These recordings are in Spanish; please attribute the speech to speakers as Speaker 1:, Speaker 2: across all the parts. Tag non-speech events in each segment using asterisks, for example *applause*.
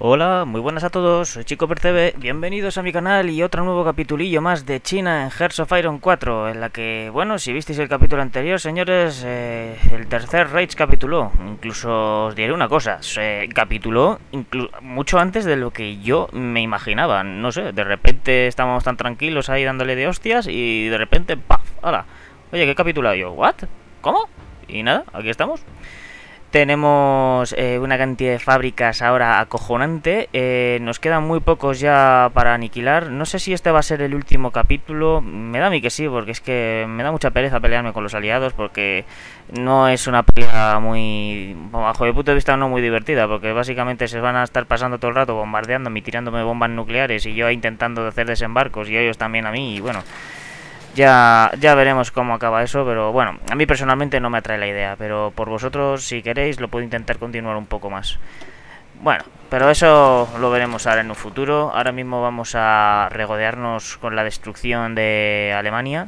Speaker 1: Hola, muy buenas a todos, soy Chico Percebe, bienvenidos a mi canal y otro nuevo capitulillo más de China en Hearts of Iron 4, en la que, bueno, si visteis el capítulo anterior, señores, eh, el tercer Rage capituló, incluso os diré una cosa, se capituló mucho antes de lo que yo me imaginaba, no sé, de repente estábamos tan tranquilos ahí dándole de hostias y de repente, ¡paf! ¡Hala! Oye, ¿qué capitulado yo? ¿What? ¿Cómo? Y nada, aquí estamos. Tenemos eh, una cantidad de fábricas ahora acojonante. Eh, nos quedan muy pocos ya para aniquilar. No sé si este va a ser el último capítulo. Me da a mí que sí, porque es que me da mucha pereza pelearme con los aliados. Porque no es una pelea muy. Bajo mi punto de vista, no muy divertida. Porque básicamente se van a estar pasando todo el rato bombardeándome y tirándome bombas nucleares. Y yo intentando hacer desembarcos. Y ellos también a mí. Y bueno. Ya, ya veremos cómo acaba eso, pero bueno, a mí personalmente no me atrae la idea, pero por vosotros, si queréis, lo puedo intentar continuar un poco más. Bueno, pero eso lo veremos ahora en un futuro. Ahora mismo vamos a regodearnos con la destrucción de Alemania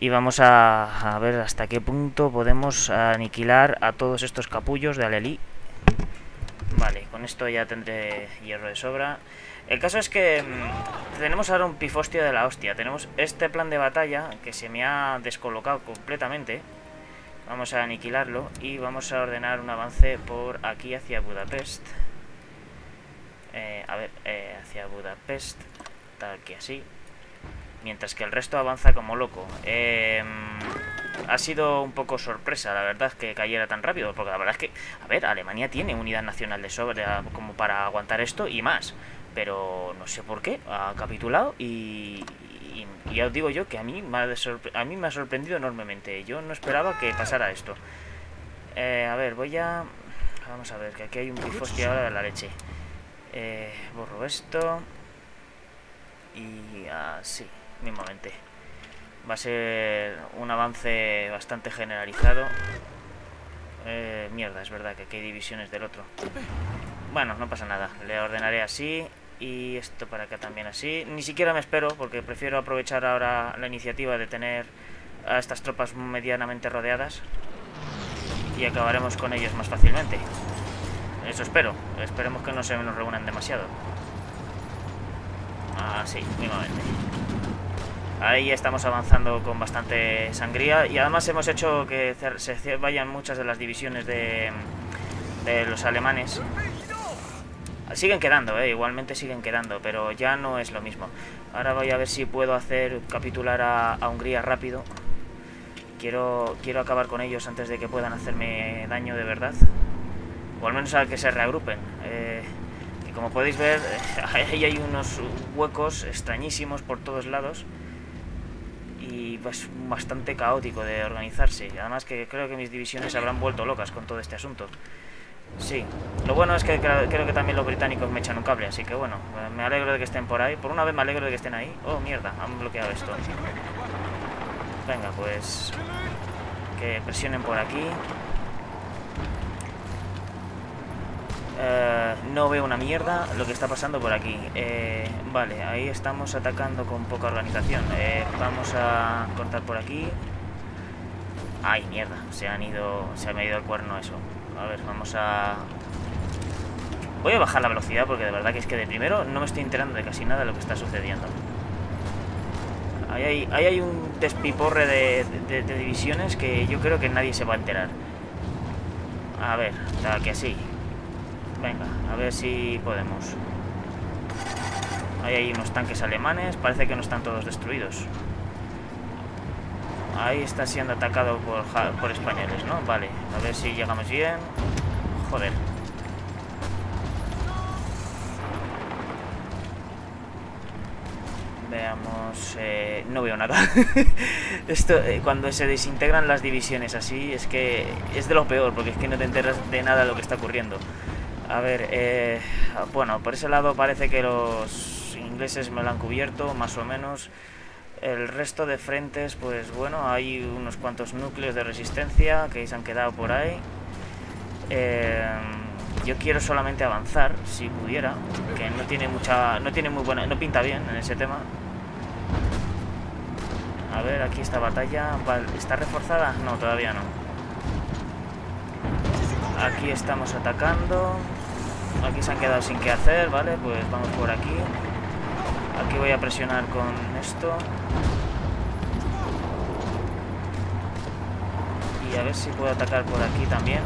Speaker 1: y vamos a, a ver hasta qué punto podemos aniquilar a todos estos capullos de Alelí. Vale, con esto ya tendré hierro de sobra. El caso es que mm, tenemos ahora un pifostio de la hostia. Tenemos este plan de batalla que se me ha descolocado completamente. Vamos a aniquilarlo y vamos a ordenar un avance por aquí hacia Budapest. Eh, a ver, eh, hacia Budapest, tal que así. Mientras que el resto avanza como loco. Eh, ha sido un poco sorpresa, la verdad, que cayera tan rápido. Porque la verdad es que, a ver, Alemania tiene unidad nacional de sobra como para aguantar esto y más pero no sé por qué, ha capitulado y, ya os digo yo que a mí, me ha sorprendido enormemente. Yo no esperaba que pasara esto. Eh, a ver, voy a... Vamos a ver, que aquí hay un pifostio ahora de la leche. Eh, borro esto. Y así, mismamente. Va a ser un avance bastante generalizado. Eh, mierda, es verdad que aquí hay divisiones del otro. Bueno, no pasa nada. Le ordenaré así y esto para acá también así. Ni siquiera me espero porque prefiero aprovechar ahora la iniciativa de tener a estas tropas medianamente rodeadas. Y acabaremos con ellos más fácilmente. Eso espero. Esperemos que no se nos reúnan demasiado. Así, ah, mínimamente. Ahí estamos avanzando con bastante sangría y además hemos hecho que se vayan muchas de las divisiones de, de los alemanes Siguen quedando, eh, igualmente siguen quedando, pero ya no es lo mismo. Ahora voy a ver si puedo hacer capitular a, Hungría rápido. Quiero, quiero acabar con ellos antes de que puedan hacerme daño de verdad. O al menos a que se reagrupen. Eh, y como podéis ver, *laughs* ahí hay unos huecos extrañísimos por todos lados. Y pues bastante caótico de organizarse. Además que creo que mis divisiones habrán vuelto locas con todo este asunto. Sí, lo bueno es que creo, que también los británicos me echan un cable, así que bueno, me alegro de que estén por ahí. Por una vez me alegro de que estén ahí. Oh, mierda, han bloqueado esto. Venga, pues... Que presionen por aquí. Eh, no veo una mierda lo que está pasando por aquí. Eh, vale, ahí estamos atacando con poca organización. Eh, vamos a cortar por aquí. Ay, mierda, se han ido... Se me ha ido el cuerno eso. A ver, vamos a... Voy a bajar la velocidad porque de verdad que es que de primero no me estoy enterando de casi nada de lo que está sucediendo. Ahí hay, un despiporre de, divisiones que yo creo que nadie se va a enterar. A ver, que así. Venga, a ver si podemos. Ahí hay unos tanques alemanes, parece que no están todos destruidos. Ahí está siendo atacado por, por españoles, ¿no? Vale, a ver si llegamos bien. Joder. Veamos... Eh, no veo nada. *laughs* Esto, eh, cuando se desintegran las divisiones así, es que es de lo peor, porque es que no te enteras de nada de lo que está ocurriendo. A ver, eh, bueno, por ese lado parece que los ingleses me lo han cubierto, más o menos. El resto de frentes, pues bueno, hay unos cuantos núcleos de resistencia que se han quedado por ahí. Eh, yo quiero solamente avanzar, si pudiera, que no tiene mucha, no tiene muy buena, no pinta bien en ese tema. A ver, aquí esta batalla, ¿está reforzada? No, todavía no. Aquí estamos atacando. aquí se han quedado sin qué hacer, ¿vale? Pues vamos por aquí. Aquí voy a presionar con esto. Y a ver si puedo atacar por aquí también.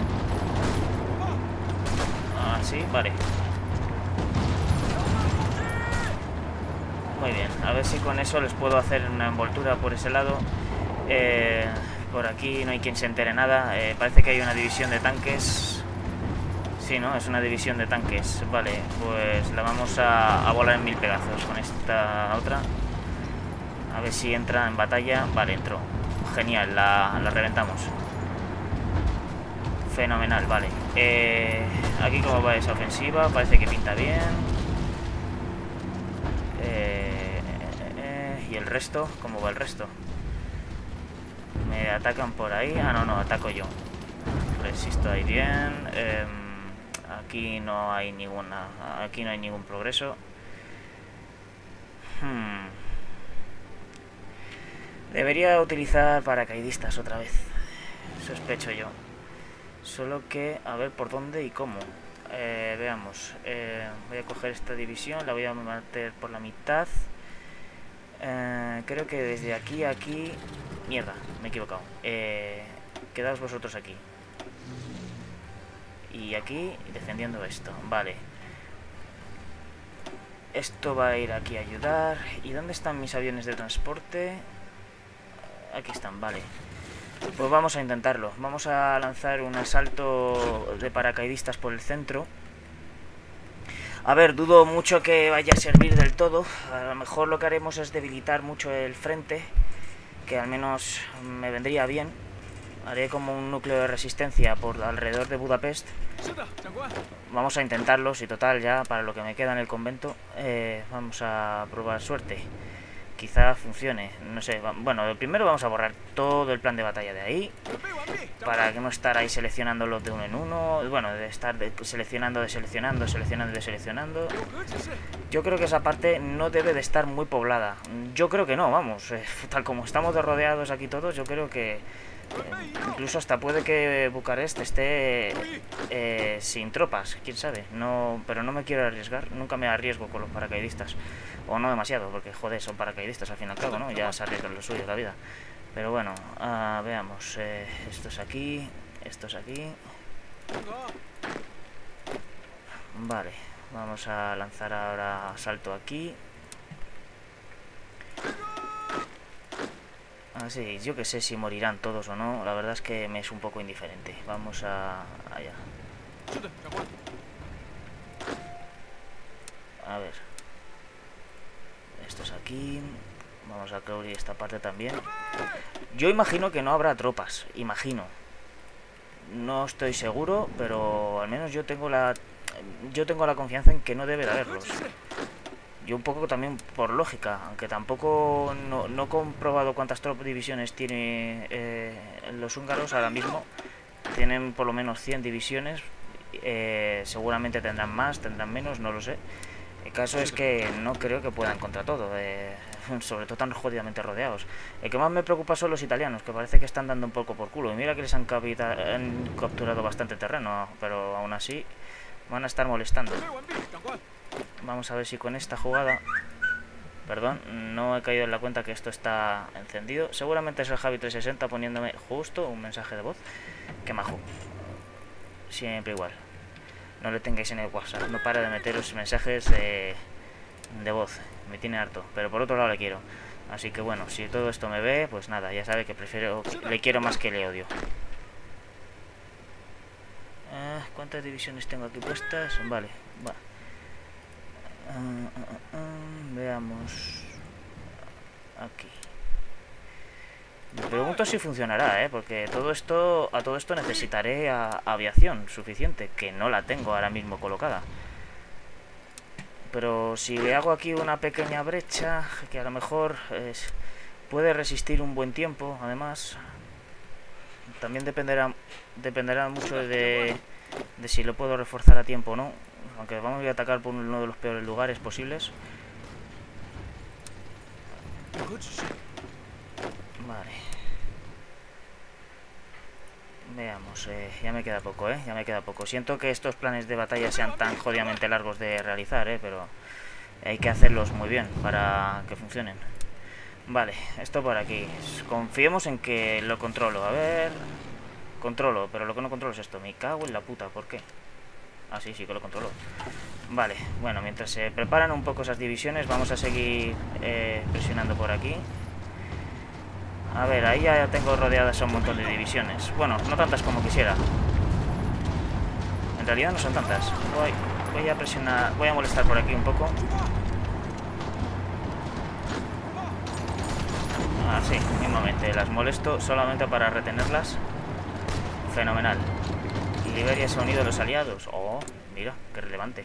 Speaker 1: Así, ah, vale. Muy bien, a ver si con eso les puedo hacer una envoltura por ese lado. Eh, por aquí no hay quien se entere nada. Eh, parece que hay una división de tanques. Sí, ¿no? Es una división de tanques. Vale, pues la vamos a, volar en mil pedazos con esta otra. A ver si entra en batalla. Vale, entró. Genial, la, reventamos. Fenomenal, vale. Eh, aquí como va esa ofensiva, parece que pinta bien. ¿Y el resto? ¿Cómo va el resto? Me atacan por ahí. Ah, no, no, ataco yo. Resisto ahí bien. Aquí no hay ninguna. Aquí no hay ningún progreso. Hmm. Debería utilizar paracaidistas otra vez. Sospecho yo. Solo que a ver por dónde y cómo. Eh, veamos. Eh, voy a coger esta división, la voy a meter por la mitad. Eh, creo que desde aquí a aquí... Mierda, me he equivocado. Quedaos vosotros aquí. Y aquí defendiendo esto. Vale. Esto va a ir aquí a ayudar. ¿Y dónde están mis aviones de transporte? Aquí están, vale. Pues vamos a intentarlo. Vamos a lanzar un asalto de paracaidistas por el centro. A ver, dudo mucho que vaya a servir del todo. A lo mejor lo que haremos es debilitar mucho el frente, que al menos me vendría bien. Haré como un núcleo de resistencia por alrededor de Budapest. Vamos a intentarlo, si total ya para lo que me queda en el convento, eh, vamos a probar suerte quizá funcione. No sé, bueno, primero vamos a borrar todo el plan de batalla de ahí. Para que no estar ahí seleccionándolo de uno en uno. Bueno, de estar seleccionando, deseleccionando, seleccionando, deseleccionando. Yo creo que esa parte no debe de estar muy poblada. Yo creo que no, vamos. *laughs* Tal como estamos rodeados aquí todos, yo creo que... Incluso hasta puede que Bucarest esté eh, sin tropas, quién sabe. No, pero no me quiero arriesgar, nunca me arriesgo con los paracaidistas. O no demasiado, porque joder, son paracaidistas al fin y al cabo, ¿no? Ya se arriesgan lo suyo la vida. Pero bueno, uh, veamos. Eh, esto es aquí, esto es aquí. Vale, vamos a lanzar ahora salto aquí. Así, yo que sé si morirán todos o no, la verdad es que me es un poco indiferente. Vamos a... allá. A ver aquí. Vamos a cubrir esta parte también. Yo imagino que no habrá tropas. Imagino. No estoy seguro, pero al menos yo tengo la... Yo tengo la confianza en que no debe de haberlos. Yo un poco también por lógica, aunque tampoco no, he comprobado cuántas tropas divisiones tiene eh, los húngaros ahora mismo. Tienen por lo menos 100 divisiones. Eh, seguramente tendrán más, tendrán menos, no lo sé. El caso es que no creo que puedan contra todo, eh, *laughs* sobre todo tan jodidamente rodeados. El que más me preocupa son los italianos, que parece que están dando un poco por culo. Y mira que les han, capturado bastante terreno, pero aún así van a estar molestando. Vamos a ver si con esta jugada... Perdón, no he caído en la cuenta que esto está encendido. Seguramente es el Javi 360 poniéndome justo un mensaje de voz. Que majo. Siempre igual no le tengáis en el WhatsApp. No para de meteros mensajes de, de voz. Me tiene harto. Pero por otro lado le quiero. Así que bueno, si todo esto me ve, pues nada, ya sabe que prefiero... Le quiero más que le odio. Ah, ¿Cuántas divisiones tengo aquí puestas? Vale, va. Ah, ah, veamos. Aquí. Me pregunto si funcionará, ¿eh? Porque todo esto, a todo esto necesitaré aviación suficiente, que no la tengo ahora mismo colocada. Pero si le hago aquí una pequeña brecha, que a lo mejor puede resistir un buen tiempo, además. También dependerá, dependerá mucho de, de si lo puedo reforzar a tiempo o no. Aunque vamos a atacar por uno de los peores lugares posibles. Vale. Veamos, eh, ya me queda poco, ¿eh? Ya me queda poco. Siento que estos planes de batalla sean tan jodidamente largos de realizar, ¿eh? Pero hay que hacerlos muy bien para que funcionen. Vale, esto por aquí. Confiemos en que lo controlo. A ver... Controlo, pero lo que no controlo es esto. Me cago en la puta, ¿por qué? Ah, sí, sí que lo controlo. Vale, bueno, mientras se preparan un poco esas divisiones, vamos a seguir eh, presionando por aquí. A ver, ahí ya tengo rodeadas a un montón de divisiones. Bueno, no tantas como quisiera. En realidad no son tantas. Voy, a presionar, voy a molestar por aquí un poco. Ah, sí, mismamente. Las molesto solamente para retenerlas. Fenomenal. Liberia se ha unido a los aliados. Oh, mira, qué relevante.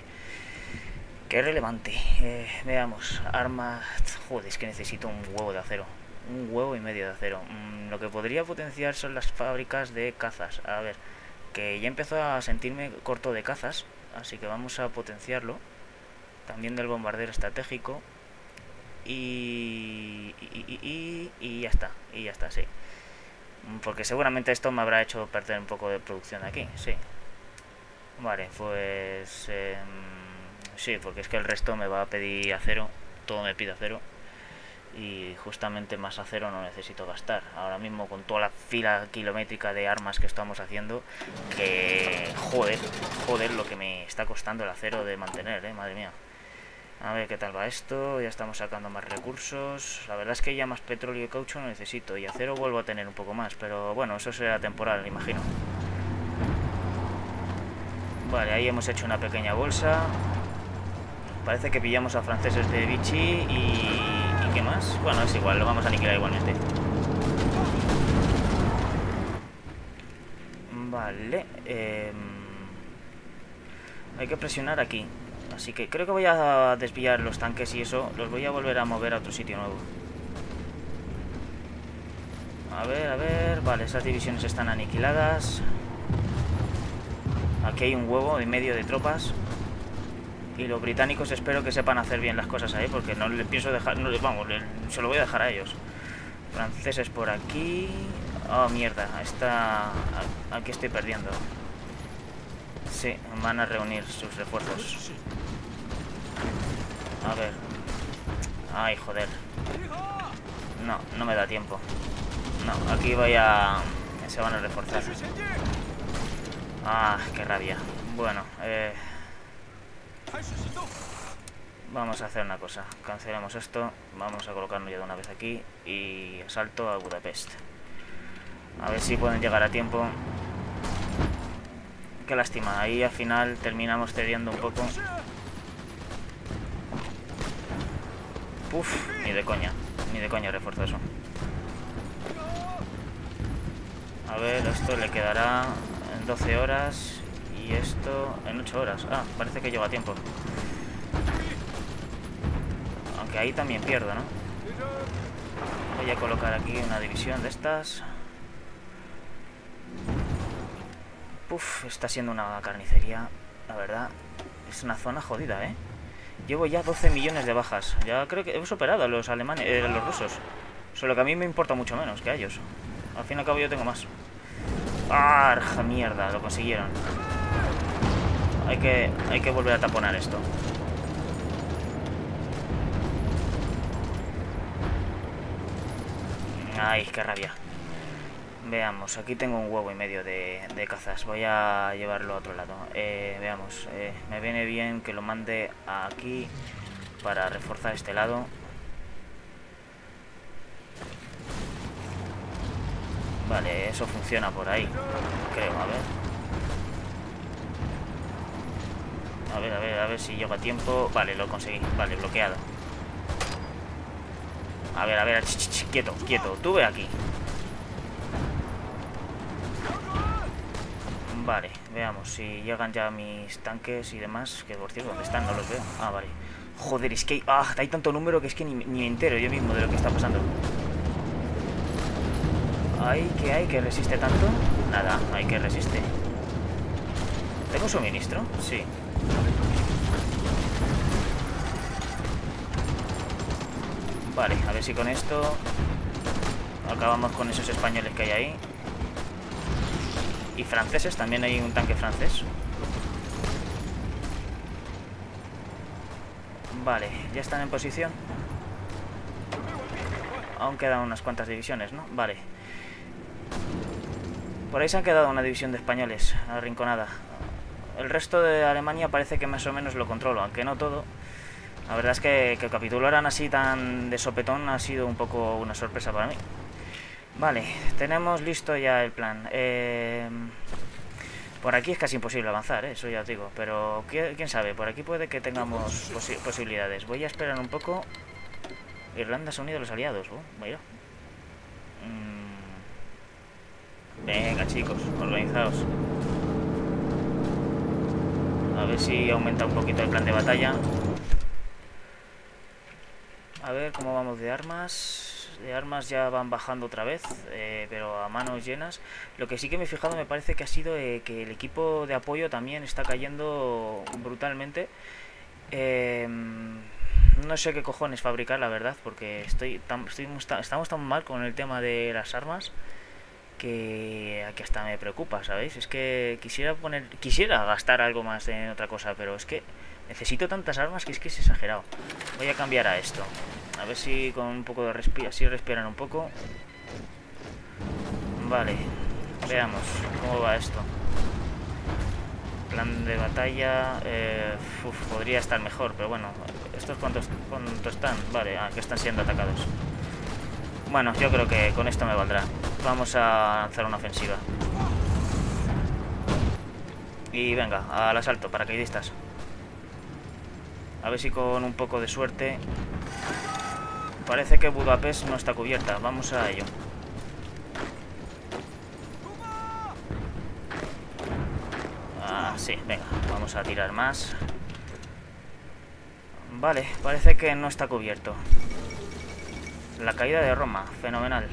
Speaker 1: Qué relevante. Eh, veamos, armas... Joder, es que necesito un huevo de acero un huevo y medio de acero. Mm, lo que podría potenciar son las fábricas de cazas. A ver, que ya empezó a sentirme corto de cazas, así que vamos a potenciarlo. También del bombardero estratégico. Y, y, y, ya está, y ya está, sí. Porque seguramente esto me habrá hecho perder un poco de producción aquí, sí. Vale, pues... Em, sí, porque es que el resto me va a pedir acero. Todo me pide acero y justamente más acero no necesito gastar. Ahora mismo con toda la fila kilométrica de armas que estamos haciendo, que joder, joder lo que me está costando el acero de mantener, eh, madre mía. A ver qué tal va esto, ya estamos sacando más recursos. La verdad es que ya más petróleo y caucho no necesito y acero vuelvo a tener un poco más, pero bueno, eso será temporal, imagino. Vale, ahí hemos hecho una pequeña bolsa. Parece que pillamos a franceses de Vichy y ¿qué más? Bueno, es igual, lo vamos a aniquilar igualmente. Vale. Em, hay que presionar aquí. Así que creo que voy a desviar los tanques y eso. Los voy a volver a mover a otro sitio nuevo. A ver, a ver. Vale, esas divisiones están aniquiladas. Aquí hay un huevo en medio de tropas. Y los británicos espero que sepan hacer bien las cosas ahí, porque no les pienso dejar, vamos, se lo voy a dejar a ellos. Franceses por aquí. Oh, mierda, está... Aquí estoy perdiendo. Sí, van a reunir sus refuerzos. A ver. Ay, joder. No, no me da tiempo. No, aquí voy a... Se van a reforzar. Ah, qué rabia. Bueno, eh... Vamos a hacer una cosa. Cancelamos esto. Vamos a colocarnos ya de una vez aquí. Y asalto a Budapest. A ver si pueden llegar a tiempo. Qué lástima. Ahí al final terminamos cediendo un poco. Uf, ni de coña. Ni de coña refuerzo eso. A ver, esto le quedará en 12 horas. Y esto en 8 horas. Ah, parece que lleva tiempo. Aunque ahí también pierdo, ¿no? Voy a colocar aquí una división de estas. Puf, está siendo una carnicería. La verdad, es una zona jodida, ¿eh? Llevo ya 12 millones de bajas. Ya creo que hemos superado a los alemanes, eh, los rusos. Solo que a mí me importa mucho menos que a ellos. Al fin y al cabo yo tengo más. ¡Arja mierda! Lo consiguieron. Hay que, hay que volver a taponar esto. Ay, qué rabia. Veamos, aquí tengo un huevo y medio de, cazas. Voy a llevarlo a otro lado. Eh, veamos, eh, me viene bien que lo mande aquí para reforzar este lado. Vale, eso funciona por ahí. Creo, a ver. A ver, a ver, a ver si lleva tiempo. Vale, lo conseguí. Vale, bloqueado. A ver, a ver, quieto, quieto. Tú ve aquí. Vale, veamos si llegan ya mis tanques y demás. Que por cierto, ¿dónde están? No los veo. Ah, vale. Joder, es que ah, hay tanto número que es que ni, ni me entero yo mismo de lo que está pasando. ¿Hay que hay que resiste tanto? Nada, hay que resiste. ¿Tengo suministro? Sí. Vale, a ver si con esto acabamos con esos españoles que hay ahí. Y franceses, también hay un tanque francés. Vale, ya están en posición. Aún quedan unas cuantas divisiones, ¿no? Vale. Por ahí se han quedado una división de españoles, arrinconada. El resto de Alemania parece que más o menos lo controlo, aunque no todo. La verdad es que, que capitularan así tan de sopetón ha sido un poco una sorpresa para mí. Vale, tenemos listo ya el plan. Eh, por aquí es casi imposible avanzar, ¿eh? eso ya os digo. Pero quién sabe, por aquí puede que tengamos posibilidades. Voy a esperar un poco. Irlanda se ha unido a los aliados. Oh, vaya. Mm. Venga chicos, organizados. A ver si aumenta un poquito el plan de batalla. A ver cómo vamos de armas. De armas ya van bajando otra vez, eh, pero a manos llenas. Lo que sí que me he fijado me parece que ha sido eh, que el equipo de apoyo también está cayendo brutalmente. Em, no sé qué cojones fabricar, la verdad, porque estoy, estamos tan mal con el tema de las armas que, que hasta me preocupa, ¿sabéis? Es que quisiera poner, quisiera gastar algo más en otra cosa, pero es que Necesito tantas armas que es que es exagerado. Voy a cambiar a esto. A ver si con un poco de respira, si respiran un poco. Vale. Veamos cómo va esto. Plan de batalla. Eh, podría estar mejor, pero bueno. ¿Estos cuántos, cuántos están? Vale, ah, que están siendo atacados. Bueno, yo creo que con esto me valdrá. Vamos a lanzar una ofensiva. Y venga, al asalto, paracaidistas. A ver si con un poco de suerte... Parece que Budapest no está cubierta. Vamos a ello. Ah, sí, venga. Vamos a tirar más. Vale, parece que no está cubierto. La caída de Roma, fenomenal.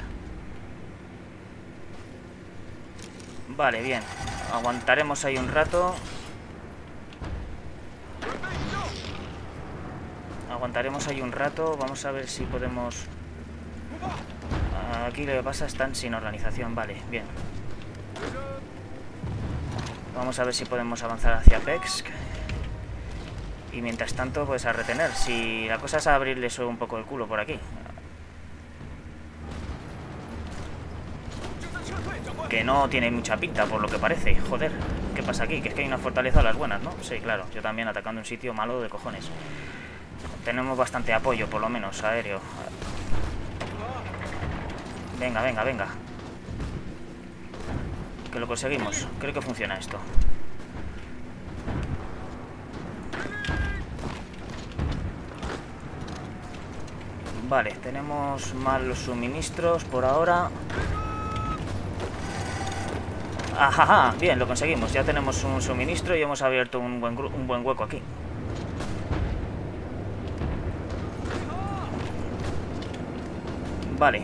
Speaker 1: Vale, bien. Aguantaremos ahí un rato. Aguantaremos ahí un rato. Vamos a ver si podemos... Aquí lo que pasa están sin organización. Vale, bien. Vamos a ver si podemos avanzar hacia Pex. Y mientras tanto, pues a retener. Si la cosa es abrirle eso un poco el culo por aquí. Que no tiene mucha pinta, por lo que parece. Joder, ¿qué pasa aquí? Que es que hay una fortaleza a las buenas, ¿no? Sí, claro. Yo también atacando un sitio malo de cojones. Tenemos bastante apoyo, por lo menos, aéreo. Venga, venga, venga. Que lo conseguimos. Creo que funciona esto. Vale, tenemos mal los suministros por ahora. Ajaja, bien, lo conseguimos. Ya tenemos un suministro y hemos abierto un buen, un buen hueco aquí. Vale.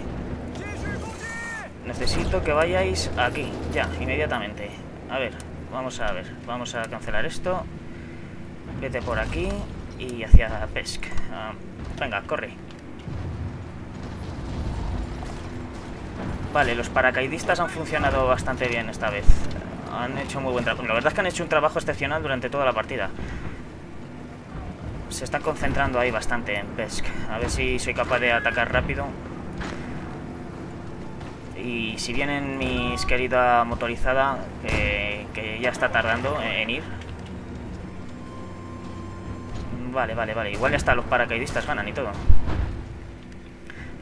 Speaker 1: Necesito que vayáis aquí, ya, inmediatamente. A ver, vamos a ver. Vamos a cancelar esto. Vete por aquí y hacia Pesk. Ah, venga, corre. Vale, los paracaidistas han funcionado bastante bien esta vez. Han hecho muy buen trabajo. La verdad es que han hecho un trabajo excepcional durante toda la partida. Se están concentrando ahí bastante en Pesk. A ver si soy capaz de atacar rápido. Y si vienen mis querida motorizada, que ya está tardando en ir. Vale, vale, vale. Igual ya hasta los paracaidistas ganan y todo.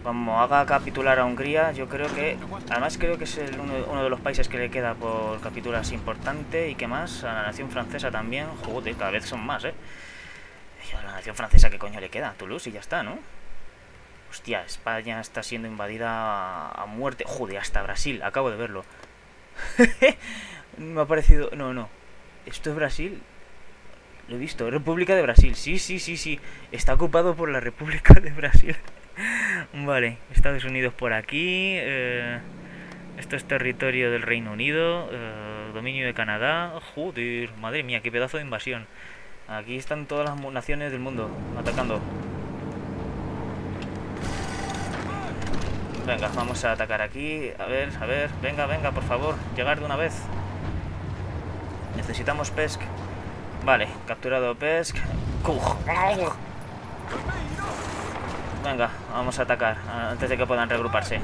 Speaker 1: Como haga capitular a Hungría, yo creo que... Además creo que es uno, de los países que le queda por capturas importante. ¿Y qué más? A la nación francesa también. Joder, cada vez son más, ¿eh? a la nación francesa, ¿qué coño le queda? Toulouse y ya está, ¿no? Hostia, España está siendo invadida a muerte. Joder, hasta Brasil, acabo de verlo. *laughs* Me ha parecido... No, no. ¿Esto es Brasil? Lo he visto, República de Brasil. Sí, sí, sí, sí. Está ocupado por la República de Brasil. *laughs* vale, Estados Unidos por aquí. Eh, esto es territorio del Reino Unido. Eh, dominio de Canadá. Joder, madre mía, qué pedazo de invasión. Aquí están todas las naciones del mundo atacando. Venga, vamos a atacar aquí. A ver, a ver. Venga, venga, por favor. Llegar de una vez. Necesitamos Pesk. Vale, capturado Pesk. Venga, vamos a atacar antes de que puedan regruparse.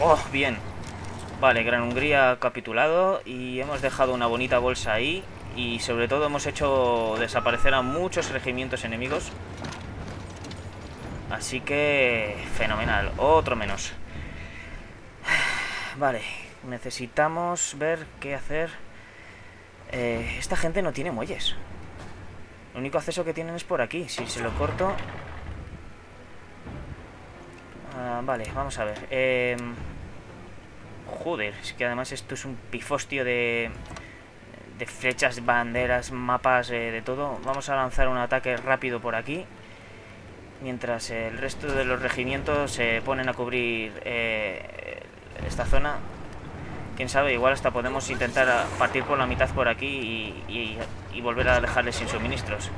Speaker 1: Oh, bien. Vale, Gran Hungría ha capitulado y hemos dejado una bonita bolsa ahí. Y sobre todo hemos hecho desaparecer a muchos regimientos enemigos. Así que... fenomenal. Otro menos. Vale, necesitamos ver qué hacer. Eh, esta gente no tiene muelles. El único acceso que tienen es por aquí. Si se lo corto... Ah, vale, vamos a ver. Eh... Joder, es que además esto es un pifostio de, de flechas, banderas, mapas, eh, de todo. Vamos a lanzar un ataque rápido por aquí. Mientras el resto de los regimientos se ponen a cubrir eh, esta zona. Quién sabe, igual hasta podemos intentar partir por la mitad por aquí y, volver a dejarles sin suministros.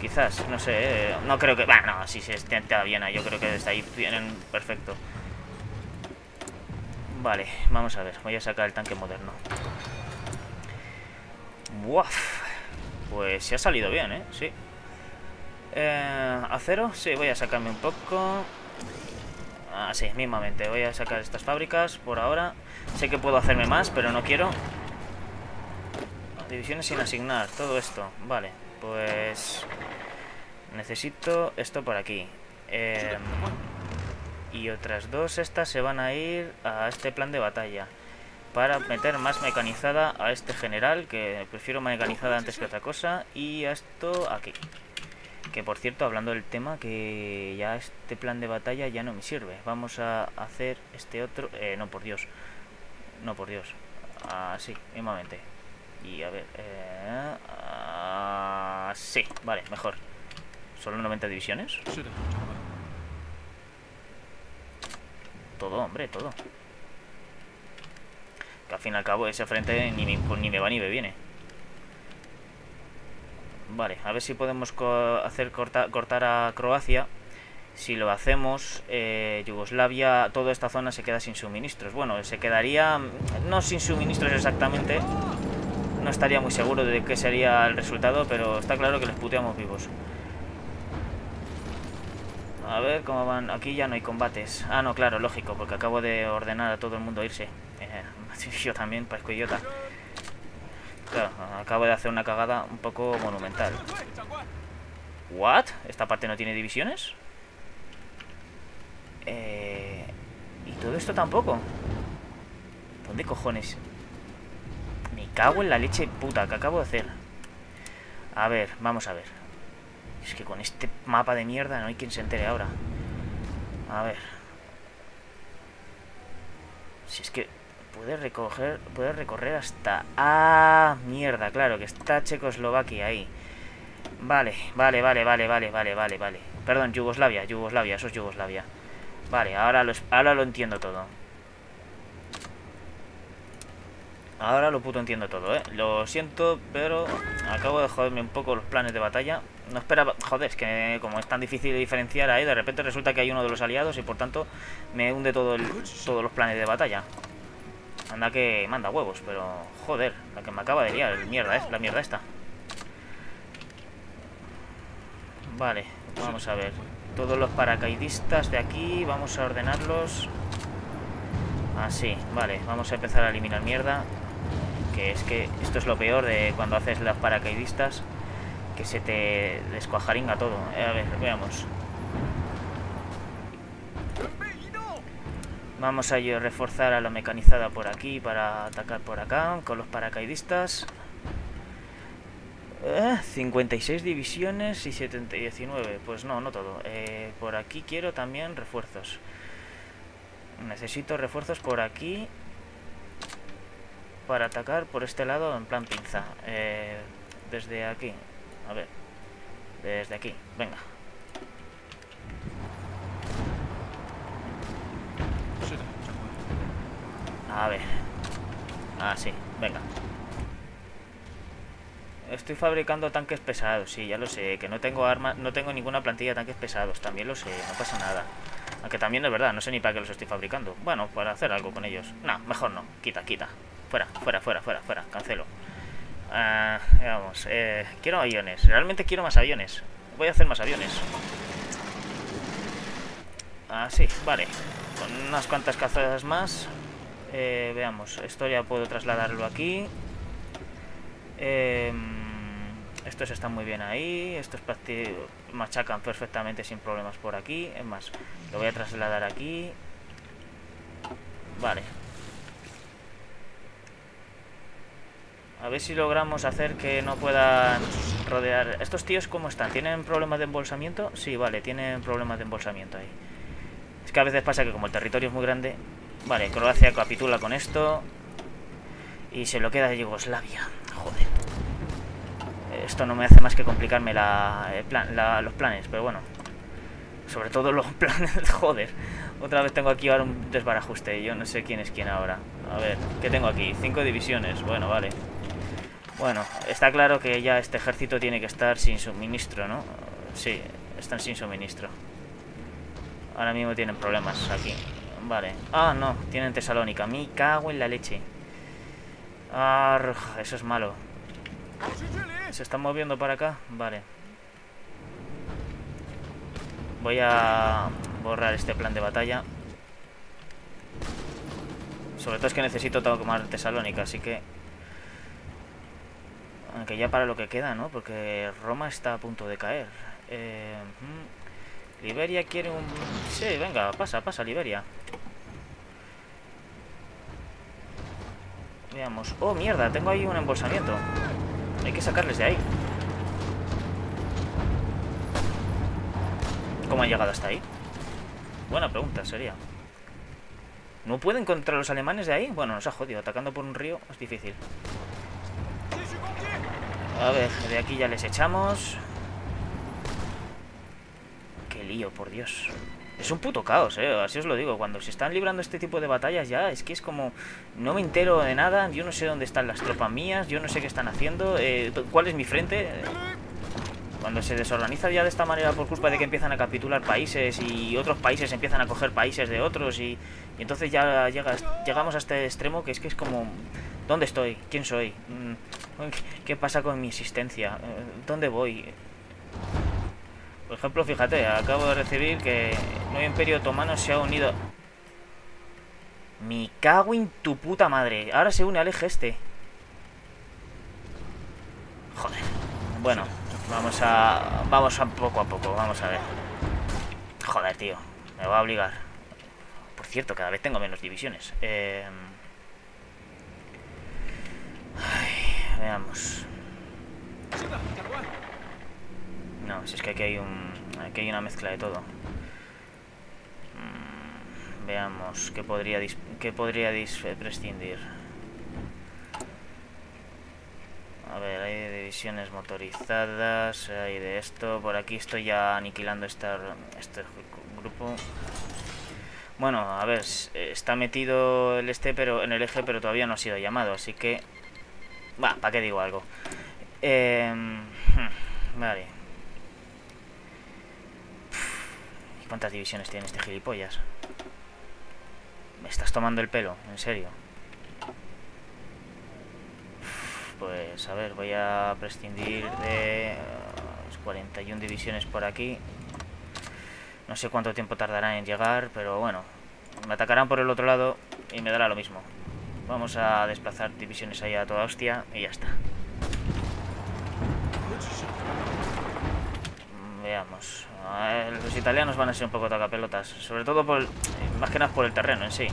Speaker 1: Quizás, no sé, eh, no creo que... Bueno, no, si se intenta bien, yo creo que está ahí vienen perfecto. Vale, vamos a ver. Voy a sacar el tanque moderno. Buaf. Pues se ha salido bien, ¿eh? Sí. Eh, ¿Acero? Sí, voy a sacarme un poco. Ah, sí, mismamente. Voy a sacar estas fábricas por ahora. Sé que puedo hacerme más, pero no quiero. Divisiones sin asignar. Todo esto. Vale, pues... Necesito esto por aquí. Eh... Y otras dos estas se van a ir a este plan de batalla. Para meter más mecanizada a este general, que prefiero mecanizada antes que otra cosa. Y a esto aquí. Que por cierto, hablando del tema, que ya este plan de batalla ya no me sirve. Vamos a hacer este otro... Eh, no, por Dios. No, por Dios. Así, mismamente. Y a ver... Eh, sí, vale, mejor. ¿Solo 90 divisiones? todo, hombre, todo. Que al fin y al cabo ese frente ni me, ni me va ni me viene. Vale, a ver si podemos hacer cortar a Croacia. Si lo hacemos, eh, Yugoslavia, toda esta zona se queda sin suministros. Bueno, se quedaría, no sin suministros exactamente. No estaría muy seguro de qué sería el resultado, pero está claro que les puteamos vivos. A ver cómo van. Aquí ya no hay combates. Ah, no, claro, lógico, porque acabo de ordenar a todo el mundo irse. Eh, *laughs* yo también, parezco idiota. Acabo de hacer una cagada un poco monumental. ¿What? ¿Esta parte no tiene divisiones? Eh, ¿Y todo esto tampoco? ¿Dónde cojones? Me cago en la leche puta que acabo de hacer. A ver, vamos a ver. Es que con este mapa de mierda no hay quien se entere ahora. A ver. Si es que puede recoger, recorrer hasta... ¡Ah! Mierda, claro, que está Checoslovaquia ahí. Vale, vale, vale, vale, vale, vale, vale, vale. Perdón, Yugoslavia, Yugoslavia, eso es Yugoslavia. Vale, ahora lo, ahora lo entiendo todo. Ahora lo puto entiendo todo, ¿eh? Lo siento, pero acabo de joderme un poco los planes de batalla. No esperaba... Joder, es que como es tan difícil de diferenciar ahí, de repente resulta que hay uno de los aliados y por tanto me hunde todo todos los planes de batalla. Anda que manda huevos, pero... Joder, la que me acaba de liar, mierda, es la mierda esta. Vale, vamos a ver. Todos los paracaidistas de aquí, vamos a ordenarlos... Así, vale, vamos a empezar a eliminar mierda que es que esto es lo peor de cuando haces las paracaidistas, que se te descuajaringa todo. Eh, a ver, veamos. Vamos a reforzar a la mecanizada por aquí para atacar por acá con los paracaidistas. 56 eh, divisiones y 70, 19. Pues no, no todo. Eh, por aquí quiero también refuerzos. Necesito refuerzos por aquí para atacar por este lado en plan pinza. Eh, desde aquí. A ver. Desde aquí. Venga. A ver. Ah, sí. Venga. estoy fabricando tanques pesados, sí, ya lo sé, que no tengo armas, no tengo ninguna plantilla de tanques pesados, también lo sé, no pasa nada. Aunque también es verdad, no sé ni para qué los estoy fabricando. Bueno, para hacer algo con ellos. No, mejor no, quita, quita. Fuera, fuera, fuera, fuera, fuera, cancelo. Ah, vamos, eh, quiero aviones, realmente quiero más aviones. Voy a hacer más aviones. Ah, sí, vale. Con unas cuantas cazadas más. Eh, veamos, esto ya puedo trasladarlo aquí. Em, estos están muy bien ahí. Estos machacan perfectamente sin problemas por aquí. Es más, lo voy a trasladar aquí. Vale. A ver si logramos hacer que no puedan rodear... ¿Estos tíos cómo están? ¿Tienen problemas de embolsamiento? Sí, vale, tienen problemas de embolsamiento ahí. Es que a veces pasa que como el territorio es muy grande... Vale, Croacia capitula con esto. Y se lo queda Yugoslavia. Joder. Esto no me hace más que complicarme la, los planes, pero bueno. Sobre todo los *laughs* planes, joder. Otra vez tengo aquí ahora un desbarajuste. Yo no sé quién es quién ahora. A ver, ¿qué tengo aquí? Cinco divisiones. Bueno, vale. Bueno, está claro que ya este ejército tiene que estar sin suministro, ¿no? Sí, están sin suministro. Ahora mismo tienen problemas aquí. Vale. Ah, no, tienen Tesalónica. Me cago en la leche. eso es malo. ¿Se están moviendo para acá? Vale. Voy a borrar este plan de batalla. Sobre todo es que necesito tomar Tesalónica, así que... Aunque ya para lo que queda, ¿no? Porque Roma está a punto de caer. Eh, mm, Liberia quiere un... Sí, venga, pasa, pasa, Liberia. Veamos. Oh, mierda, tengo ahí un embolsamiento. Hay que sacarles de ahí. ¿Cómo han llegado hasta ahí? Buena pregunta, sería. ¿No pueden contra los alemanes de ahí? Bueno, nos ha jodido. Atacando por un río es difícil. A ver, de aquí ya les echamos. Lío, por Dios. Es un puto caos, eh, así os lo digo. Cuando se están librando este tipo de batallas ya, es que es como... No me entero de nada, yo no sé dónde están las tropas mías, yo no sé qué están haciendo, eh, cuál es mi frente. Cuando se desorganiza ya de esta manera por culpa de que empiezan a capitular países y otros países empiezan a coger países de otros y, entonces ya llegamos a este extremo que es que es como... ¿Dónde estoy? ¿Quién soy? Mm, ¿Qué pasa con mi existencia? Eh, ¿Dónde voy? Por ejemplo, fíjate, acabo de recibir que el nuevo imperio otomano se ha unido... Mi cago en tu puta madre. Ahora se une al eje este. Joder. Bueno, vamos a... Vamos a poco a poco, vamos a ver. Joder, tío. Me va a obligar. Por cierto, cada vez tengo menos divisiones. Eh... veamos. No, si es que aquí hay un. Aquí hay una mezcla de todo. Mm, veamos qué podría qué podría prescindir. A ver, hay divisiones motorizadas, hay de esto. Por aquí estoy ya aniquilando este, este grupo. Bueno, a ver, está metido el este pero en el eje, pero todavía no ha sido llamado, así que... Va, ¿para qué digo algo? Eh, vale. ¿Cuántas divisiones tiene este gilipollas? ¿Me estás tomando el pelo? ¿En serio? Pues a ver, voy a prescindir de 41 divisiones por aquí. No sé cuánto tiempo tardarán en llegar, pero bueno. Me atacarán por el otro lado y me dará lo mismo. Vamos a desplazar divisiones ahí a toda hostia y ya está. Veamos. Los italianos van a ser un poco tacapelotas. Sobre todo por... Más que nada por el terreno en sí.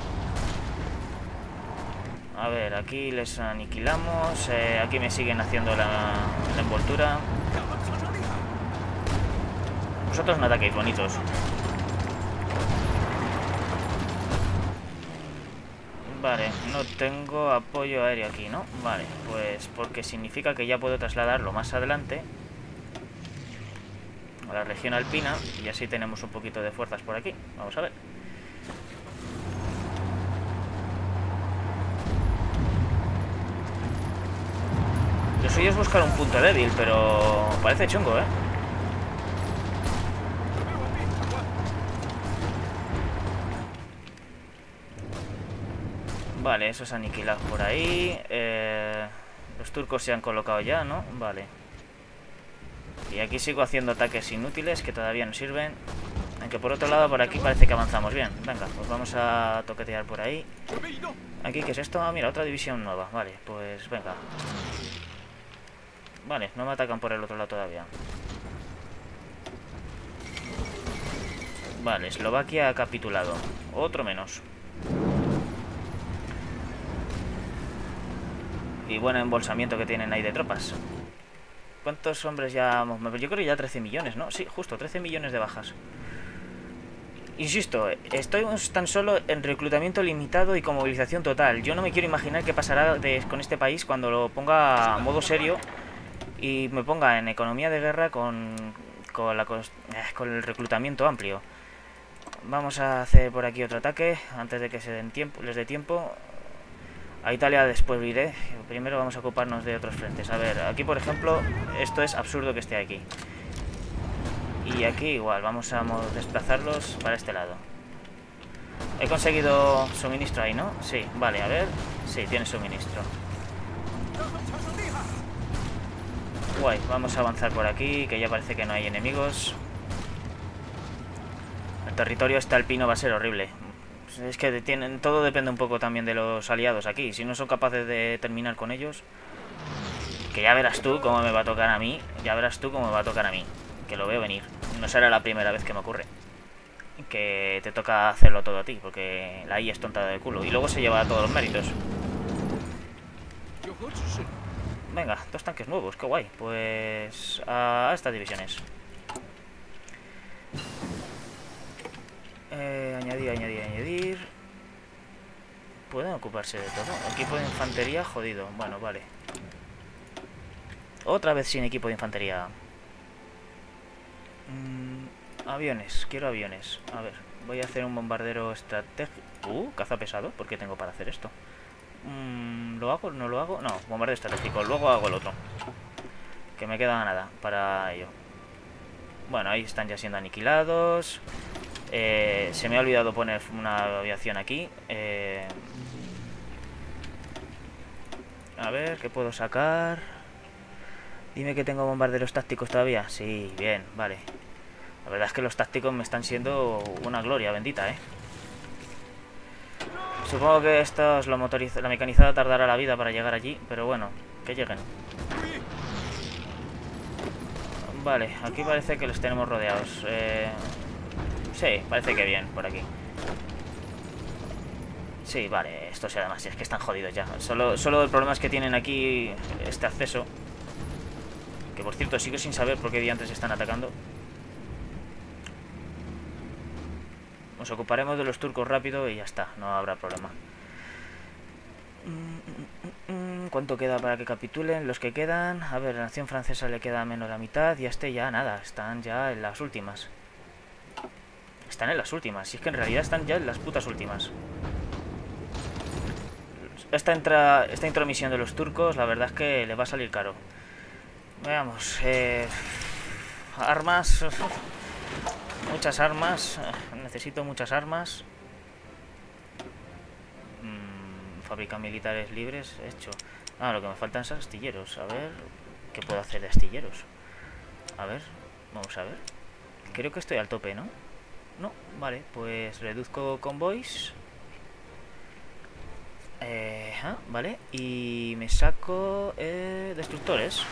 Speaker 1: A ver, aquí les aniquilamos. Eh, aquí me siguen haciendo la, la envoltura. Vosotros no ataquéis, bonitos. Vale, no tengo apoyo aéreo aquí, ¿no? Vale, pues porque significa que ya puedo trasladarlo más adelante a la región alpina y así tenemos un poquito de fuerzas por aquí. Vamos a ver. suyo es buscar un punto débil, pero parece chungo, ¿eh? Vale, eso es aniquilado por ahí. Eh, los turcos se han colocado ya, ¿no? Vale. Y aquí sigo haciendo ataques inútiles que todavía no sirven. Aunque por otro lado, por aquí parece que avanzamos bien. Venga, pues vamos a toquetear por ahí. Aquí, ¿qué es esto? Ah, mira, otra división nueva. Vale, pues venga. Vale, no me atacan por el otro lado todavía. Vale, Eslovaquia ha capitulado. Otro menos. Y buen embolsamiento que tienen ahí de tropas. ¿Cuántos hombres ya...? Yo creo que ya 13 millones, ¿no? Sí, justo, 13 millones de bajas. Insisto, estoy tan solo en reclutamiento limitado y con movilización total. Yo no me quiero imaginar qué pasará con este país cuando lo ponga a modo serio y me ponga en economía de guerra con, con, la, eh, con el reclutamiento amplio. Vamos a hacer por aquí otro ataque antes de que se den tiempo, les dé tiempo. A Italia después iré. Primero vamos a ocuparnos de otros frentes. A ver, aquí por ejemplo, esto es absurdo que esté aquí. Y aquí igual, vamos a desplazarlos para este lado. He conseguido suministro ahí, ¿no? Sí, vale, a ver. Sí, tiene suministro. Guay, vamos a avanzar por aquí, que ya parece que no hay enemigos. El territorio este alpino va a ser horrible. Es que tienen, todo depende un poco también de los aliados aquí. Si no son capaces de terminar con ellos, que ya verás tú cómo me va a tocar a mí. Ya verás tú cómo me va a tocar a mí. Que lo veo venir. No será la primera vez que me ocurre. Que te toca hacerlo todo a ti, porque la I es tonta de culo. Y luego se lleva todos los méritos. Venga, dos tanques nuevos, qué guay. Pues a estas divisiones. Eh, añadir, añadir, añadir. Pueden ocuparse de todo. Equipo de infantería, jodido. Bueno, vale. Otra vez sin equipo de infantería. Mm, aviones, quiero aviones. A ver, voy a hacer un bombardero estratégico. Uh, caza pesado. ¿Por qué tengo para hacer esto? Mm, ¿Lo hago? ¿No lo hago? No, bombardero estratégico. Luego hago el otro. Que me queda nada para ello. Bueno, ahí están ya siendo aniquilados. Eh, se me ha olvidado poner una aviación aquí. Eh, a ver, ¿qué puedo sacar? Dime que tengo bombarderos tácticos todavía. Sí, bien, vale. La verdad es que los tácticos me están siendo una gloria bendita, ¿eh? Supongo que esto es lo la mecanizada tardará la vida para llegar allí, pero bueno, que lleguen. Vale, aquí parece que los tenemos rodeados. Eh, Sí, parece que bien, por aquí. Sí, vale, esto sea además, es que están jodidos ya. Solo, solo el problema es que tienen aquí este acceso. Que por cierto, sigo sin saber por qué diantres están atacando. Nos ocuparemos de los turcos rápido y ya está, no habrá problema. ¿Cuánto queda para que capitulen? Los que quedan... A ver, la nación francesa le queda menos la mitad y a este ya nada, están ya en las últimas. Están en las últimas. Y es que en realidad están ya en las putas últimas. Esta, entra, esta intromisión de los turcos, la verdad es que le va a salir caro. Veamos. Eh, armas. Muchas armas. Necesito muchas armas. Mm, fábrica militares libres. Hecho. Ah, lo que me faltan son astilleros. A ver. ¿Qué puedo hacer de astilleros? A ver. Vamos a ver. Creo que estoy al tope, ¿no? No, vale, pues reduzco convoys. Eh, vale, y me saco eh, destructores.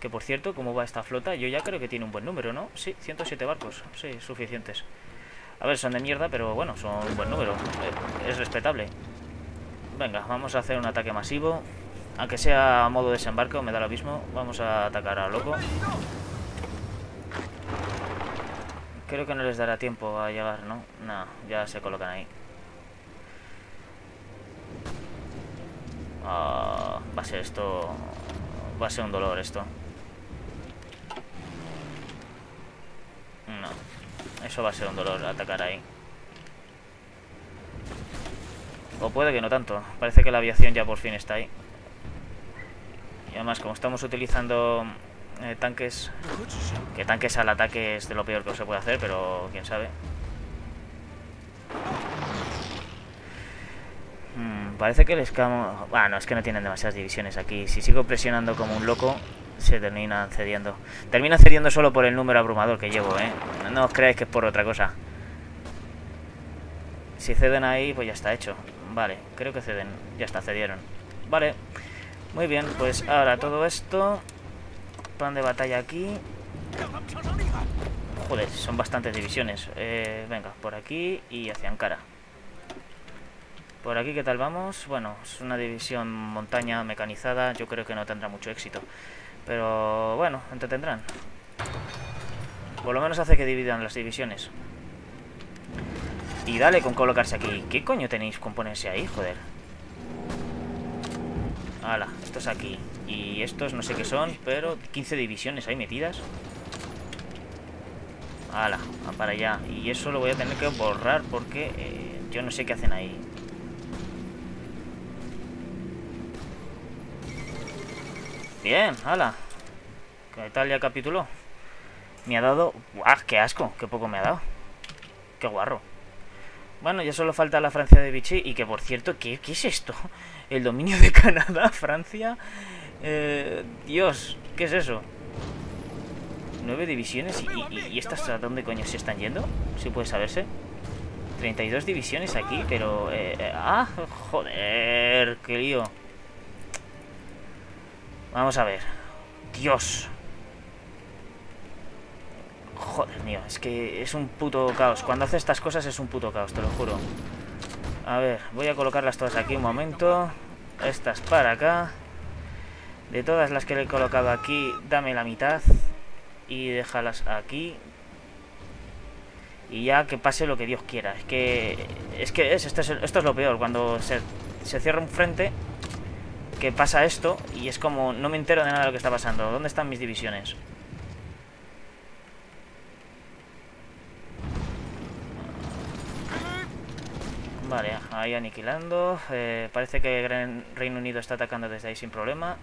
Speaker 1: Que por cierto, ¿cómo va esta flota? Yo ya creo que tiene un buen número, ¿no? Sí, 107 barcos, sí, suficientes. A ver, son de mierda, pero bueno, son un buen número. Eh, es respetable. Venga, vamos a hacer un ataque masivo. Aunque sea a modo desembarco, me da lo mismo. Vamos a atacar a loco. Creo que no les dará tiempo a llegar, ¿no? No, ya se colocan ahí. Ah, va a ser esto... Va a ser un dolor esto. No. Eso va a ser un dolor, atacar ahí. O puede que no tanto. Parece que la aviación ya por fin está ahí. Y además, como estamos utilizando eh, tanques, que tanques al ataque es de lo peor que se puede hacer, pero quién sabe. Hmm, parece que el escamo... Bueno, es que no tienen demasiadas divisiones aquí. Si sigo presionando como un loco, se terminan cediendo. Termina cediendo solo por el número abrumador que llevo, ¿eh? No os creáis que es por otra cosa. Si ceden ahí, pues ya está hecho. Vale, creo que ceden. Ya está, cedieron. Vale. Muy bien, pues ahora todo esto... Plan de batalla aquí. Joder, son bastantes divisiones. Eh, venga, por aquí y hacia Ankara. Por aquí, ¿qué tal vamos? Bueno, es una división montaña mecanizada. Yo creo que no tendrá mucho éxito. Pero bueno, entretendrán. Por lo menos hace que dividan las divisiones. Y dale con colocarse aquí. ¿Qué coño tenéis con ponerse ahí? Joder. Hala, estos aquí. Y estos no sé qué son, pero 15 divisiones ahí metidas. Hala, para allá. Y eso lo voy a tener que borrar porque eh, yo no sé qué hacen ahí. Bien, hala. ¿Qué tal ya capítulo? Me ha dado... ¡Guau! ¡Qué asco! ¡Qué poco me ha dado! ¡Qué guarro! Bueno, ya solo falta la Francia de Vichy. Y que, por cierto, ¿qué, es esto? *laughs* ¿El dominio de Canadá? *laughs* ¿Francia? Eh, Dios, ¿qué es eso? Nueve divisiones. ¿Y, estas a dónde coño se están yendo? Si puede saberse. 32 divisiones aquí, pero... Eh, eh, ¡Ah! ¡Joder! ¡Qué lío! Vamos a ver. Dios. Joder mío, es que es un puto caos. Cuando hace estas cosas es un puto caos, te lo juro. A ver, voy a colocarlas todas aquí un momento. Estas para acá. De todas las que le he colocado aquí, dame la mitad. Y déjalas aquí. Y ya que pase lo que Dios quiera. Es que... Es que es, esto, es, lo peor. Cuando se, se cierra un frente que pasa esto y es como no me entero de nada de lo que está pasando. ¿Dónde están mis divisiones? Vale, ahí aniquilando. Eh, parece que el Reino Unido está atacando desde ahí sin problema.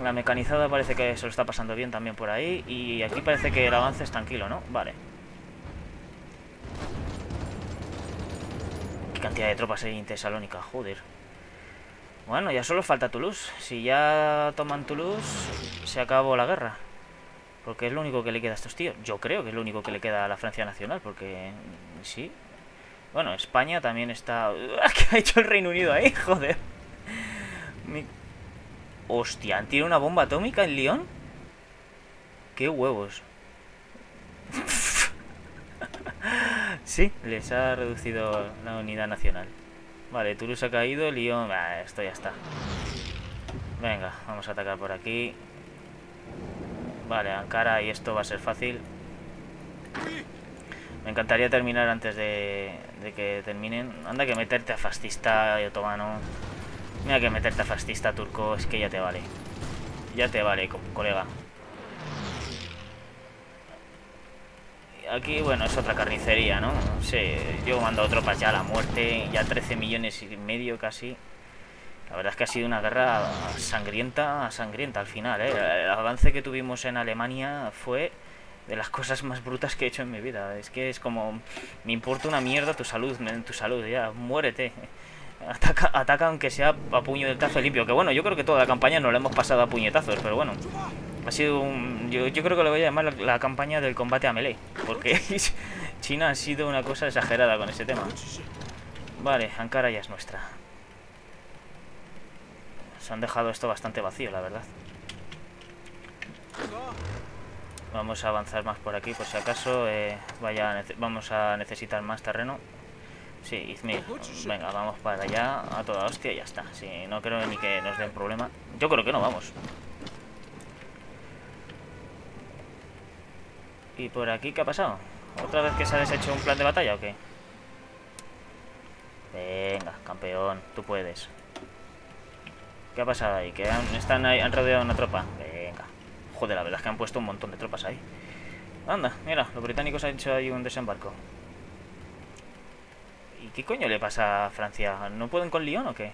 Speaker 1: La mecanizada parece que se lo está pasando bien también por ahí. Y aquí parece que el avance es tranquilo, ¿no? Vale. ¿Qué cantidad de tropas hay en Tesalónica? Joder. Bueno, ya solo falta Toulouse. Si ya toman Toulouse, se acabó la guerra. Porque es lo único que le queda a estos tíos. Yo creo que es lo único que le queda a la Francia Nacional, porque... Sí. Bueno, España también está... *laughs* ¿Qué ha hecho el Reino Unido ahí? *laughs* Joder. Hostia, ¿tiene una bomba atómica en Lyon? ¡Qué huevos! *laughs* sí, les ha reducido la unidad nacional. Vale, Toulouse ha caído, Lyon... esto ya está. Venga, vamos a atacar por aquí. Vale, Ankara y esto va a ser fácil. Me encantaría terminar antes de, que terminen. Anda que meterte a fascista otomano. Mira que meterte a fascista turco, es que ya te vale. Ya te vale, colega. aquí, bueno, es otra carnicería, ¿no? Sí, yo he mandado tropas ya a la muerte, ya 13 millones y medio casi. La verdad es que ha sido una guerra sangrienta, sangrienta al final, ¿eh? El avance que tuvimos en Alemania fue de las cosas más brutas que he hecho en mi vida. Es que es como, me importa una mierda tu salud, tu salud, ya, muérete. Ataca, ataca aunque sea a puño del tazo limpio. Que bueno, yo creo que toda la campaña no la hemos pasado a puñetazos, pero bueno. Ha sido un... Yo, creo que lo voy a llamar la, campaña del combate a melee. Porque *laughs* China ha sido una cosa exagerada con ese tema. Vale, Ankara ya es nuestra. Se han dejado esto bastante vacío, la verdad. Vamos a avanzar más por aquí, por si acaso eh, vaya vamos a necesitar más terreno. Sí, Izmir. Venga, vamos para allá a toda hostia y ya está. Sí, no creo ni que nos den problema. Yo creo que no, vamos. ¿Y por aquí qué ha pasado? ¿Otra vez que se ha deshecho un plan de batalla o qué? Venga, campeón, tú puedes. ¿Qué ha pasado ahí? ¿Que están ahí, han rodeado una tropa? Venga. Joder, la verdad es que han puesto un montón de tropas ahí. Anda, mira, los británicos han hecho ahí un desembarco. ¿Y qué coño le pasa a Francia? ¿No pueden con Lyon o qué?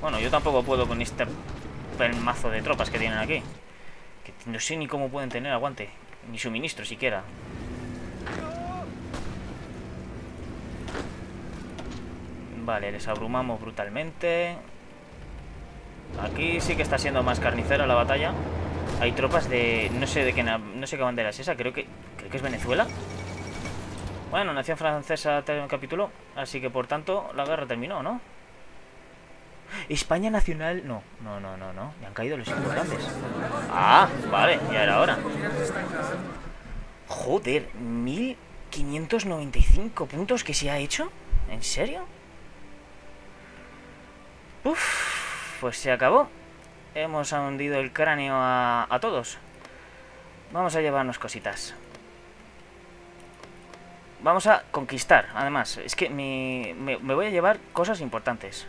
Speaker 1: Bueno, yo tampoco puedo con este mazo de tropas que tienen aquí. Que no sé ni cómo pueden tener aguante. Ni suministro siquiera. Vale, les abrumamos brutalmente. Aquí sí que está siendo más carnicera la batalla. Hay tropas de... No sé de qué, no sé qué bandera es esa. Creo que, creo que es Venezuela. Bueno, Nación Francesa capituló. Así que por tanto la guerra terminó, ¿no? España Nacional... No, no, no, no, no. Me han caído los importantes. Ah, vale, ya era hora. Joder, 1595 puntos que se ha hecho. ¿En serio? Uf, pues se acabó. Hemos hundido el cráneo a, todos. Vamos a llevarnos cositas. Vamos a conquistar, además. Es que me, me voy a llevar cosas importantes.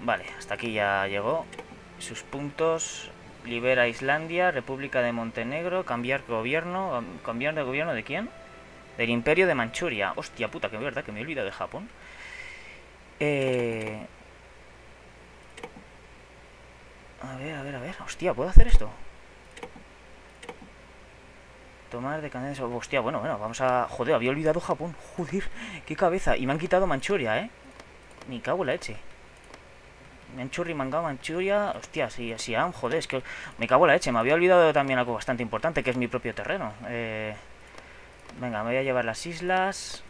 Speaker 1: Vale, hasta aquí ya llegó. Sus puntos. Libera Islandia, República de Montenegro, cambiar gobierno. ¿Cambiar de gobierno de quién? Del Imperio de Manchuria. Hostia puta, que verdad que me he olvidado de Japón. Eh... A ver, a ver, a ver. Hostia, ¿puedo hacer esto? Tomar de candelas... Hostia, bueno, bueno, vamos a... Joder, había olvidado Japón. Joder, qué cabeza. Y me han quitado Manchuria, ¿eh? Ni cago la leche. Manchurri, manga, Manchuria. Hostia, sí, sí, ah, joder, es que me cago la leche. Me había olvidado también algo bastante importante, que es mi propio terreno. Eh, venga, me voy a llevar las islas.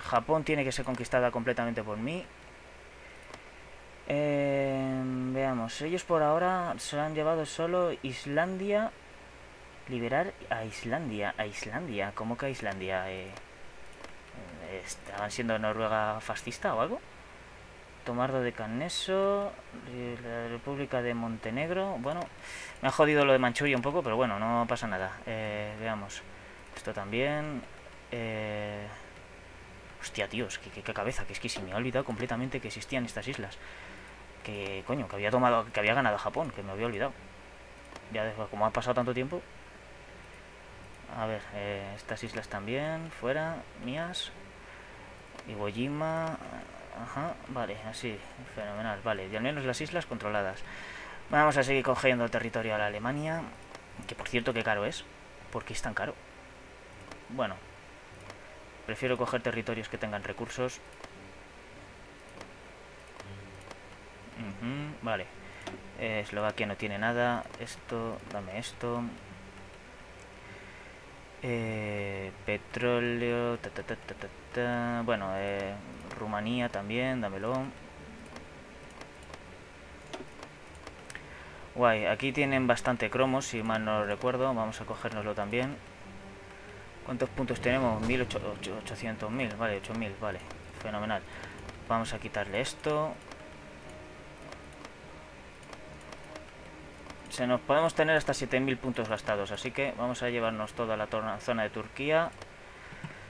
Speaker 1: Japón tiene que ser conquistada completamente por mí. Eh, veamos, ellos por ahora se han llevado solo Islandia. Liberar a Islandia. A Islandia, ¿cómo que a Islandia? Eh, ¿Estaban siendo Noruega fascista o algo? Tomardo de Caneso, la República de Montenegro. Bueno, me ha jodido lo de Manchuria un poco, pero bueno, no pasa nada. Eh, veamos. Esto también. Eh... Hostia, tíos, qué, cabeza, que es que se me ha olvidado completamente que existían estas islas. Que, coño, que había tomado, que había ganado Japón, que me había olvidado. Ya, como ha pasado tanto tiempo. A ver, eh, estas islas también, fuera, mías. Iwo Jima, Ajá, vale, así, fenomenal. Vale, y al menos las islas controladas. Vamos a seguir cogiendo territorio a la Alemania. Que por cierto, qué caro es. ¿Por qué es tan caro? Bueno, prefiero coger territorios que tengan recursos. Vale. Eh, Eslovaquia no tiene nada. Esto, dame esto. Eh, petróleo. bueno, eh, Rumanía también, dámelo. Guay, aquí tienen bastante cromos, si mal no lo recuerdo. Vamos a cogérnoslo también. ¿Cuántos puntos tenemos? 1800.000, vale, 8.000, vale. Fenomenal. Vamos a quitarle esto. Se nos podemos tener hasta 7.000 puntos gastados, así que vamos a llevarnos toda la zona de Turquía.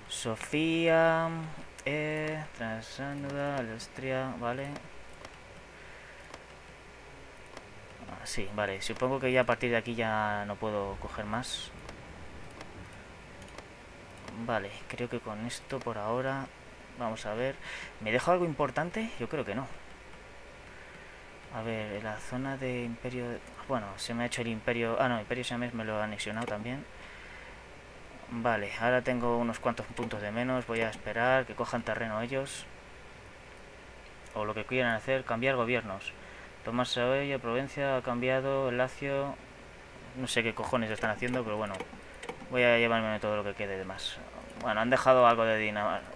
Speaker 1: Sofía, eh, Austria, vale. Ah, sí, vale. Supongo que ya a partir de aquí ya no puedo coger más. Vale, creo que con esto por ahora... Vamos a ver. ¿Me dejo algo importante? Yo creo que no. A ver, la zona de Imperio... Bueno, se me ha hecho el Imperio... Ah, no, Imperio Siamés me lo ha anexionado también. Vale, ahora tengo unos cuantos puntos de menos. Voy a esperar que cojan terreno ellos. O lo que quieran hacer, cambiar gobiernos. Tomás Saboya, Provincia, ha cambiado, Lacio... No sé qué cojones están haciendo, pero bueno. Voy a llevarme todo lo que quede de más. Bueno, han dejado algo de Dinamarca.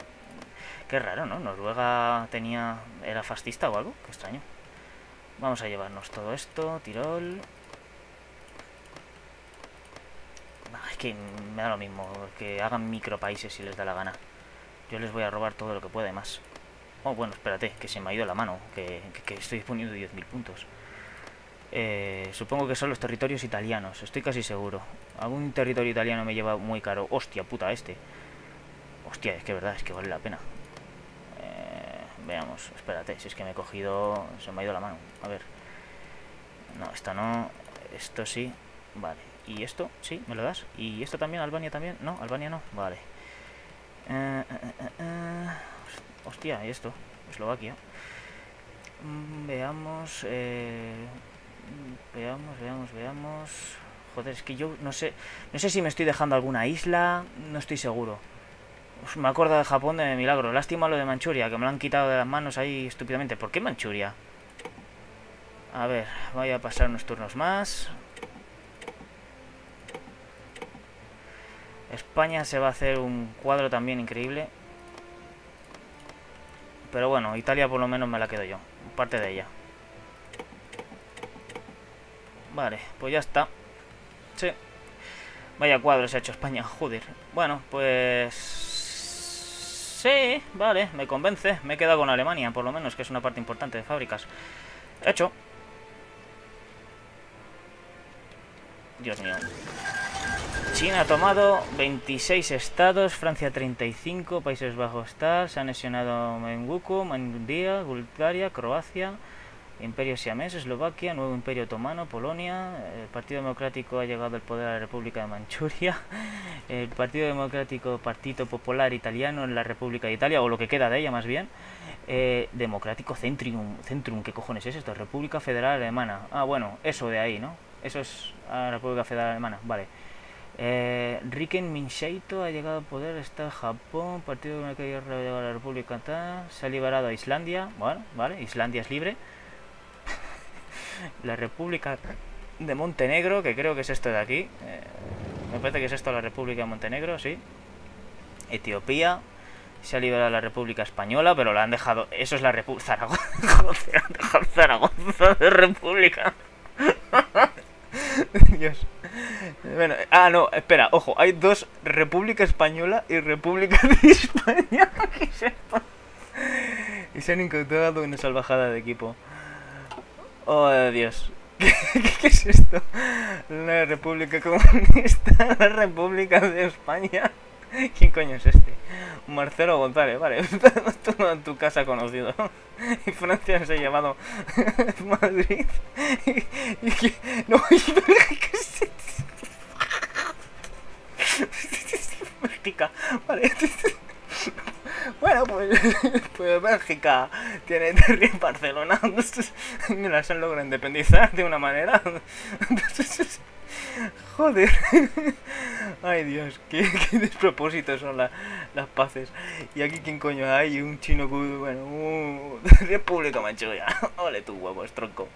Speaker 1: Qué raro, ¿no? Noruega tenía... ¿Era fascista o algo? Qué extraño. Vamos a llevarnos todo esto. Tirol... es que me da lo mismo, que hagan micropaíses si les da la gana. Yo les voy a robar todo lo que pueda y más. Oh, bueno, espérate, que se me ha ido la mano, que, estoy poniendo 10.000 puntos. Eh, supongo que son los territorios italianos, estoy casi seguro. Algún territorio italiano me lleva muy caro. Hostia, puta, este. Hostia, es que verdad, es que vale la pena. Veamos, espérate, si es que me he cogido... Se me ha ido la mano. A ver. No, esta no. Esto sí. Vale. ¿Y esto? Sí, ¿me lo das? ¿Y esto también? ¿Albania también? No, Albania no. Vale. Eh, eh, eh. Hostia, ¿y esto? Eslovaquia. Mm, veamos, veamos, veamos, veamos. Joder, es que yo no sé, no sé si me estoy dejando alguna isla, no estoy seguro. Me acuerdo de Japón de milagro. Lástima lo de Manchuria, que me lo han quitado de las manos ahí estúpidamente. ¿Por qué Manchuria? A ver, voy a pasar unos turnos más. España se va a hacer un cuadro también increíble. Pero bueno, Italia por lo menos me la quedo yo. Parte de ella. Vale, pues ya está. Sí. Vaya cuadro se ha hecho España, joder. Bueno, pues... Sí, vale, me convence. Me he quedado con Alemania, por lo menos, que es una parte importante de fábricas. Hecho. Dios mío. China ha tomado 26 estados, Francia 35, Países Bajos tal, se ha anexionado Menguku, Mandia, Bulgaria, Croacia, Imperio Siamés, Eslovaquia, Nuevo Imperio Otomano, Polonia, el Partido Democrático ha llegado al poder a la República de Manchuria, *laughs* el Partido Democrático Partido Popular Italiano en la República de Italia, o lo que queda de ella más bien, eh, Democrático Centrum, Centrum, ¿qué cojones es esto? República Federal Alemana, ah bueno, eso de ahí, ¿no? Eso es la República Federal Alemana, vale. Eh, Riken Minsheito ha llegado al poder, está Japón, partido que ha llegado a la República se ha liberado a Islandia, bueno, vale, Islandia es libre. La República de Montenegro, que creo que es esto de aquí, eh, me parece que es esto la República de Montenegro, sí. Etiopía, se ha liberado la República Española, pero la han dejado, eso es la República, Zaragoza, *laughs* han dejado Zaragoza de República. *laughs* Dios. Bueno, ah, no, espera, ojo, hay dos, República Española y República de España. *laughs* ¿Qué es esto? Y se han encontrado una salvajada de equipo. Oh, Dios. *laughs* ¿Qué, es esto? La República Comunista, *laughs* la República de España. ¿Quién coño es este? Marcelo González, vale. *laughs* Tú en tu casa conocido. Y Francia se ha llamado Madrid. Y, y, no, y Bélgica es... Vale. Bueno, pues, *laughs* pues Bélgica tiene territorio en Barcelona. *laughs* Mira, se han logrado independizar de una manera. *laughs* Joder. Ay Dios, qué, qué despropósitos son la, las paces. Y aquí quién coño hay, un chino, bueno. República Manchuria. Ole tu huevo, tronco.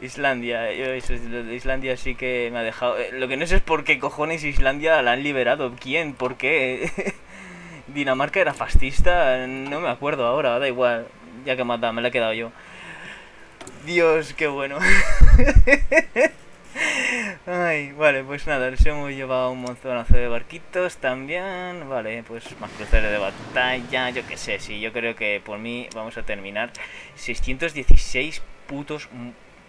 Speaker 1: Islandia, yo Islandia sí que me ha dejado. Lo que no sé es por qué cojones Islandia la han liberado. ¿Quién? ¿Por qué? Dinamarca era fascista, no me acuerdo ahora, da igual. Ya que mata, me la he quedado yo. Dios, qué bueno. *laughs* Ay, vale, pues nada, les hemos llevado un montonazo de barquitos también. Vale, pues más cruceros de batalla, yo qué sé, sí, yo creo que por mí vamos a terminar. 616 putos...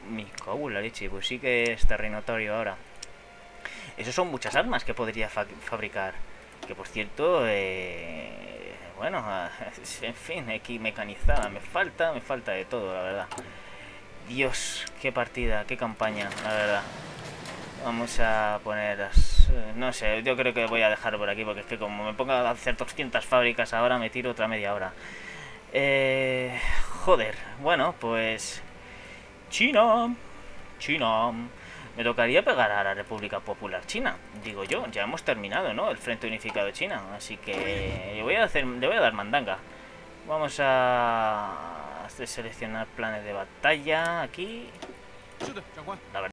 Speaker 1: Mi cago la leche, pues sí que es terrenotorio ahora. Esos son muchas armas que podría fa fabricar. Que por cierto, eh, bueno, *laughs* en fin, aquí mecanizada. Me falta, me falta de todo, la verdad. Dios, qué partida, qué campaña, la verdad. Vamos a poner. No sé, yo creo que voy a dejar por aquí porque es que como me ponga a hacer 200 fábricas ahora me tiro otra media hora. Eh, joder, bueno, pues... China, China... Me tocaría pegar a la República Popular China, digo yo. Ya hemos terminado, ¿no? El Frente Unificado de China. Así que le voy a, hacer, le voy a dar mandanga. Vamos a seleccionar planes de batalla aquí. La verdad